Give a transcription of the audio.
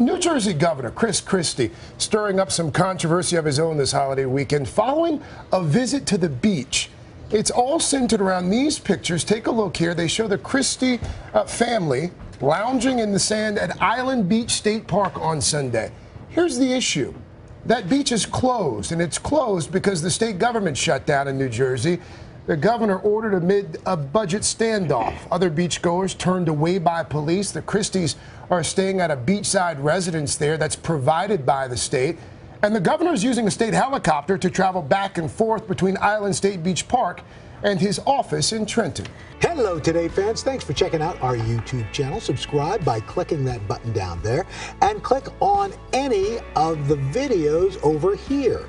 New Jersey Governor Chris Christie stirring up some controversy of his own this holiday weekend following a visit to the beach. It's all centered around these pictures. Take a look here. They show the Christie uh, family lounging in the sand at Island Beach State Park on Sunday. Here's the issue. That beach is closed, and it's closed because the state government shut down in New Jersey. The governor ordered amid a budget standoff. Other beachgoers turned away by police. The Christies are staying at a beachside residence there that's provided by the state. And the governor is using a state helicopter to travel back and forth between Island State Beach Park and his office in Trenton. Hello, Today fans. Thanks for checking out our YouTube channel. Subscribe by clicking that button down there and click on any of the videos over here